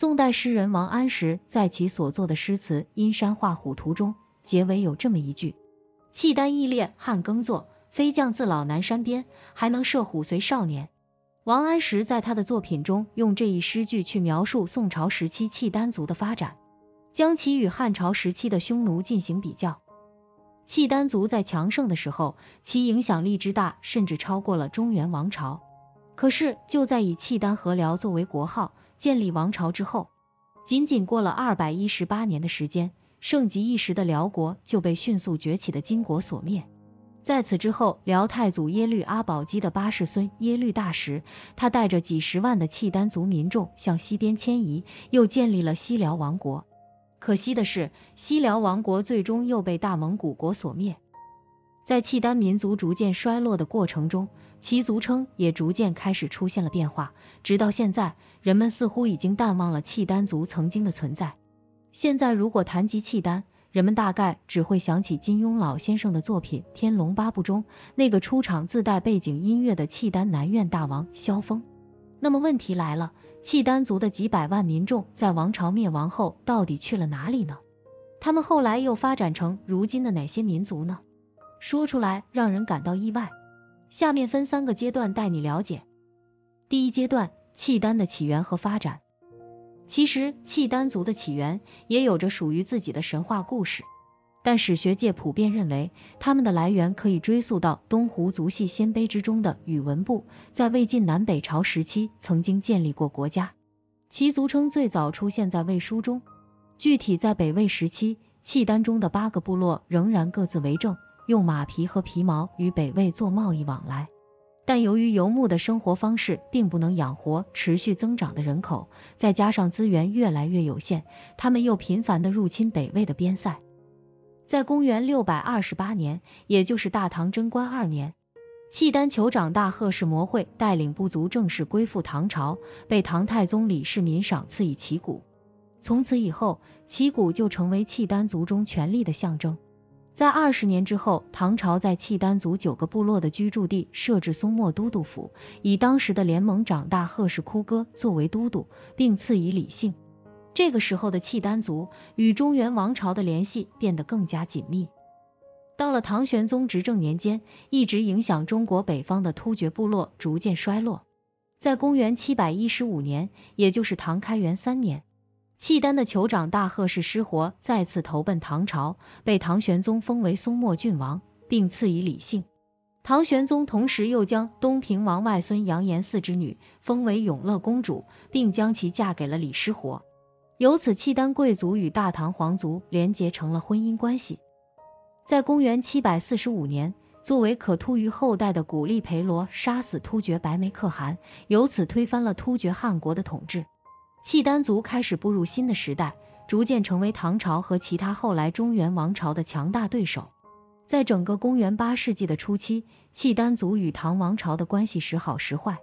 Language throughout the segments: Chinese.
宋代诗人王安石在其所作的诗词《阴山画虎图》中，结尾有这么一句：“契丹义烈汉耕作，飞将自老南山边，还能射虎随少年。”王安石在他的作品中用这一诗句去描述宋朝时期契丹族的发展，将其与汉朝时期的匈奴进行比较。契丹族在强盛的时候，其影响力之大，甚至超过了中原王朝。可是就在以契丹和辽作为国号。建立王朝之后，仅仅过了二百一十八年的时间，盛极一时的辽国就被迅速崛起的金国所灭。在此之后，辽太祖耶律阿保机的八世孙耶律大石，他带着几十万的契丹族民众向西边迁移，又建立了西辽王国。可惜的是，西辽王国最终又被大蒙古国所灭。在契丹民族逐渐衰落的过程中，其族称也逐渐开始出现了变化，直到现在，人们似乎已经淡忘了契丹族曾经的存在。现在，如果谈及契丹，人们大概只会想起金庸老先生的作品《天龙八部》中那个出场自带背景音乐的契丹南院大王萧峰。那么问题来了，契丹族的几百万民众在王朝灭亡后到底去了哪里呢？他们后来又发展成如今的哪些民族呢？说出来让人感到意外。下面分三个阶段带你了解。第一阶段，契丹的起源和发展。其实，契丹族的起源也有着属于自己的神话故事，但史学界普遍认为，他们的来源可以追溯到东胡族系鲜卑之中的宇文部，在魏晋南北朝时期曾经建立过国家，其族称最早出现在魏书中。具体在北魏时期，契丹中的八个部落仍然各自为政。用马皮和皮毛与北魏做贸易往来，但由于游牧的生活方式并不能养活持续增长的人口，再加上资源越来越有限，他们又频繁地入侵北魏的边塞。在公元六百二十八年，也就是大唐贞观二年，契丹酋长大贺氏摩会带领部族正式归附唐朝，被唐太宗李世民赏赐以旗鼓。从此以后，旗鼓就成为契丹族中权力的象征。在二十年之后，唐朝在契丹族九个部落的居住地设置松漠都督府，以当时的联盟长大贺氏哭哥作为都督，并赐以李姓。这个时候的契丹族与中原王朝的联系变得更加紧密。到了唐玄宗执政年间，一直影响中国北方的突厥部落逐渐衰落。在公元七百一十五年，也就是唐开元三年。契丹的酋长大贺氏失活，再次投奔唐朝，被唐玄宗封为松漠郡王，并赐以李姓。唐玄宗同时又将东平王外孙杨延嗣之女封为永乐公主，并将其嫁给了李失活。由此，契丹贵族与大唐皇族连结成了婚姻关系。在公元七百四十五年，作为可突于后代的古力培罗杀死突厥白眉可汗，由此推翻了突厥汗国的统治。契丹族开始步入新的时代，逐渐成为唐朝和其他后来中原王朝的强大对手。在整个公元八世纪的初期，契丹族与唐王朝的关系时好时坏，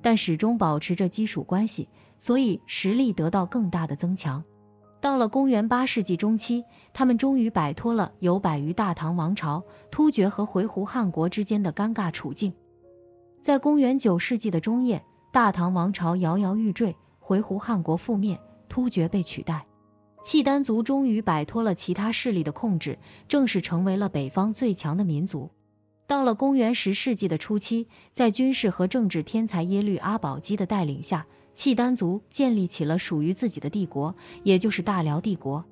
但始终保持着基础关系，所以实力得到更大的增强。到了公元八世纪中期，他们终于摆脱了有百余大唐王朝、突厥和回鹘汗国之间的尴尬处境。在公元九世纪的中叶，大唐王朝摇摇欲坠。回鹘汗国覆灭，突厥被取代，契丹族终于摆脱了其他势力的控制，正式成为了北方最强的民族。到了公元十世纪的初期，在军事和政治天才耶律阿保机的带领下，契丹族建立起了属于自己的帝国，也就是大辽帝国。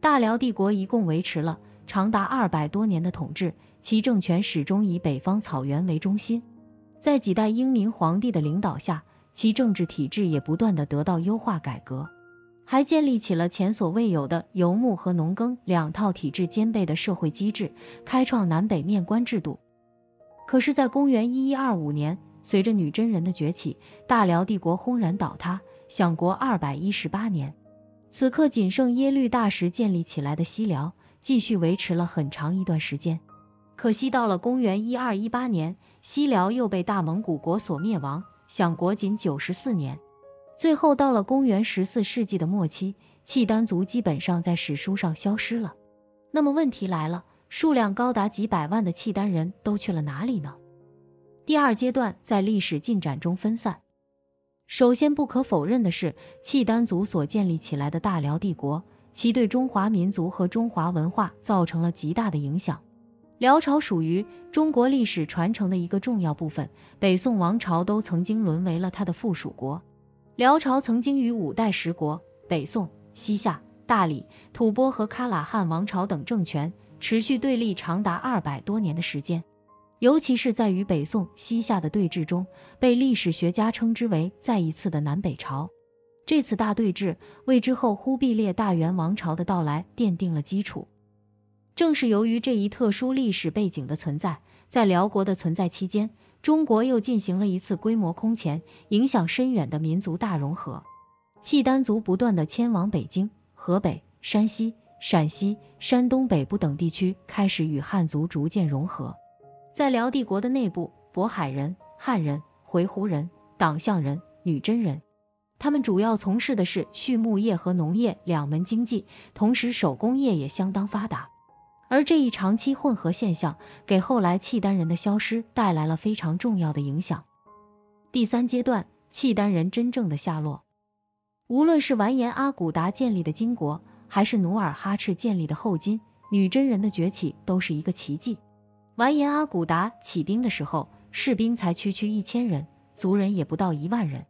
大辽帝国一共维持了长达二百多年的统治，其政权始终以北方草原为中心，在几代英明皇帝的领导下。其政治体制也不断的得到优化改革，还建立起了前所未有的游牧和农耕两套体制兼备的社会机制，开创南北面官制度。可是，在公元一一二五年，随着女真人的崛起，大辽帝国轰然倒塌，享国二百一十八年。此刻，仅剩耶律大石建立起来的西辽，继续维持了很长一段时间。可惜，到了公元一二一八年，西辽又被大蒙古国所灭亡。享国仅九十四年，最后到了公元十四世纪的末期，契丹族基本上在史书上消失了。那么问题来了，数量高达几百万的契丹人都去了哪里呢？第二阶段在历史进展中分散。首先不可否认的是，契丹族所建立起来的大辽帝国，其对中华民族和中华文化造成了极大的影响。辽朝属于中国历史传承的一个重要部分，北宋王朝都曾经沦为了它的附属国。辽朝曾经与五代十国、北宋、西夏、大理、吐蕃和喀喇汗王朝等政权持续对立长达二百多年的时间。尤其是在与北宋、西夏的对峙中，被历史学家称之为再一次的南北朝。这次大对峙为之后忽必烈大元王朝的到来奠定了基础。正是由于这一特殊历史背景的存在，在辽国的存在期间，中国又进行了一次规模空前、影响深远的民族大融合。契丹族不断的迁往北京、河北、山西、陕西、山东北部等地区，开始与汉族逐渐融合。在辽帝国的内部，渤海人、汉人、回鹘人、党项人、女真人，他们主要从事的是畜牧业和农业两门经济，同时手工业也相当发达。而这一长期混合现象，给后来契丹人的消失带来了非常重要的影响。第三阶段，契丹人真正的下落，无论是完颜阿骨达建立的金国，还是努尔哈赤建立的后金，女真人的崛起都是一个奇迹。完颜阿骨达起兵的时候，士兵才区区一千人，族人也不到一万人。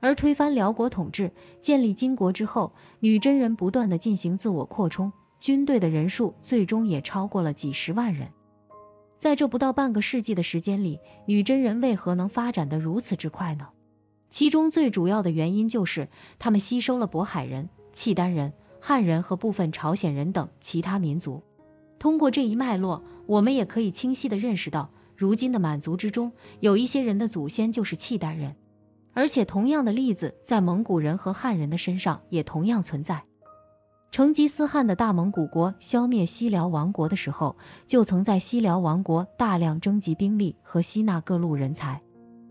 而推翻辽国统治，建立金国之后，女真人不断的进行自我扩充，军队的人数最终也超过了几十万人。在这不到半个世纪的时间里，女真人为何能发展的如此之快呢？其中最主要的原因就是他们吸收了渤海人、契丹人、汉人和部分朝鲜人等其他民族。通过这一脉络，我们也可以清晰地认识到，如今的满族之中，有一些人的祖先就是契丹人，而且同样的例子在蒙古人和汉人的身上也同样存在。成吉思汗的大蒙古国消灭西辽王国的时候，就曾在西辽王国大量征集兵力和吸纳各路人才，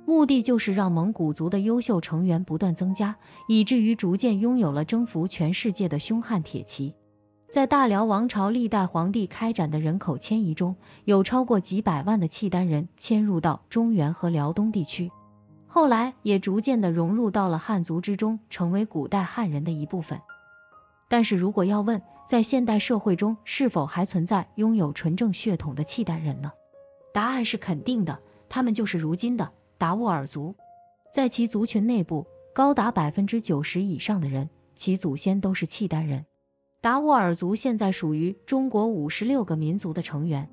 目的就是让蒙古族的优秀成员不断增加，以至于逐渐拥有了征服全世界的凶悍铁骑。在大辽王朝历代皇帝开展的人口迁移中，有超过几百万的契丹人迁入到中原和辽东地区，后来也逐渐的融入到了汉族之中，成为古代汉人的一部分。但是如果要问，在现代社会中是否还存在拥有纯正血统的契丹人呢？答案是肯定的，他们就是如今的达斡尔族。在其族群内部，高达百分之九十以上的人，其祖先都是契丹人。达斡尔族现在属于中国五十六个民族的成员，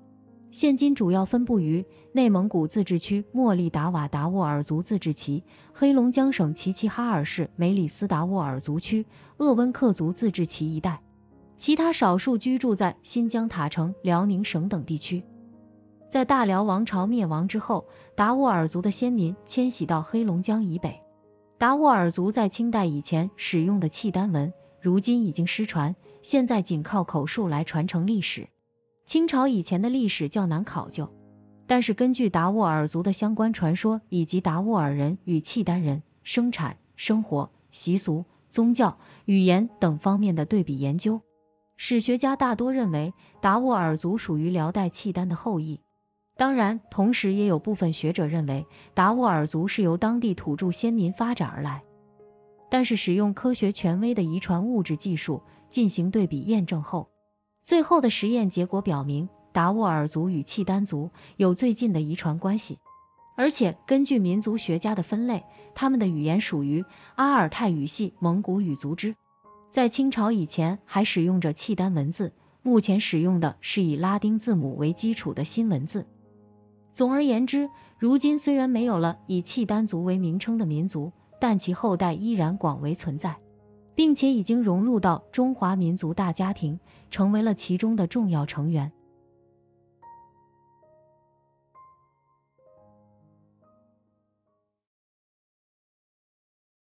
现今主要分布于内蒙古自治区莫力达瓦达斡尔族自治旗、黑龙江省齐齐哈尔市梅里斯达斡尔族区、鄂温克族自治旗一带，其他少数居住在新疆塔城、辽宁省等地区。在大辽王朝灭亡之后，达斡尔族的先民迁徙到黑龙江以北。达斡尔族在清代以前使用的契丹文，如今已经失传。现在仅靠口述来传承历史。清朝以前的历史较难考究，但是根据达斡尔族的相关传说以及达斡尔人与契丹人生产、生活习俗、宗教、语言等方面的对比研究，史学家大多认为达斡尔族属于辽代契丹的后裔。当然，同时也有部分学者认为达斡尔族是由当地土著先民发展而来。但是，使用科学权威的遗传物质技术。进行对比验证后，最后的实验结果表明，达斡尔族与契丹族有最近的遗传关系，而且根据民族学家的分类，他们的语言属于阿尔泰语系蒙古语族支。在清朝以前还使用着契丹文字，目前使用的是以拉丁字母为基础的新文字。总而言之，如今虽然没有了以契丹族为名称的民族，但其后代依然广为存在。并且已经融入到中华民族大家庭，成为了其中的重要成员。